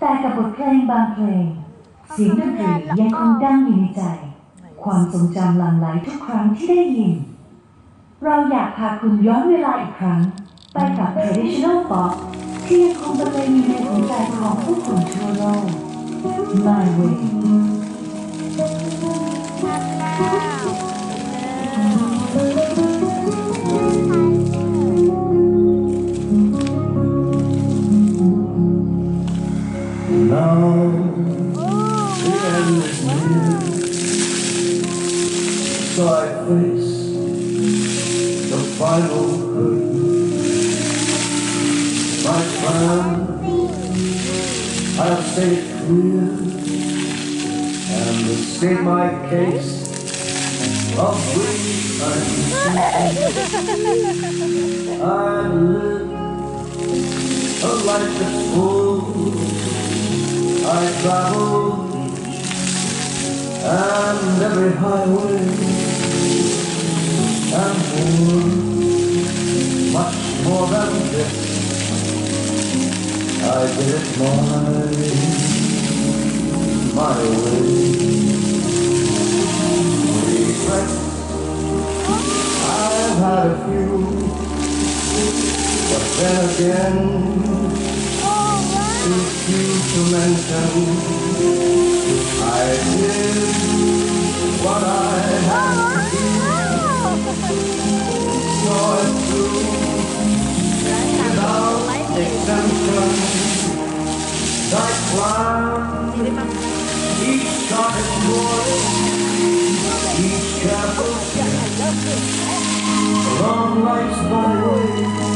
แต่กับบทเพลงบางเพลง เสียงดนตรียังคงดังอยู่ในใจ ความทรงจำหลั่งไหลทุกครั้งที่ได้ยิน เราอยากพาคุณย้อนเวลาอีกครั้ง ไปกับ traditional pop ที่ยังคงบรรเลงอยู่ในหัวใจของผู้คนทั่วโลก My Way the end is near So I face the final curtain My plan I'll say it clear and state my case of which I'm. I live a life that's full. I travel and every highway and more, much more than this. I did it my, my way. I've had a few, but then again, to mention. I did what I had to do, saw it through without exemption. I climbed each dark door, each careful step along life's byway.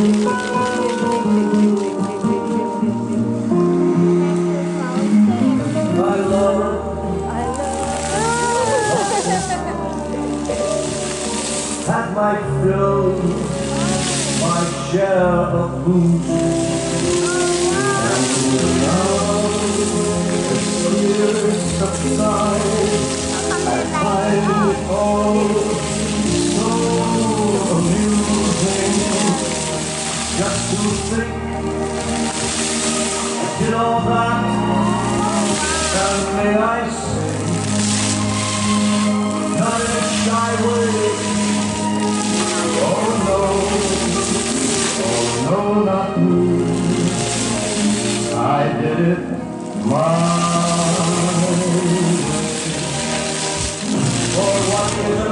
I love had my fill, my share of booze, just to think I did all that. And may I say, not in a shy way. Oh no, oh no, not me. I did it. For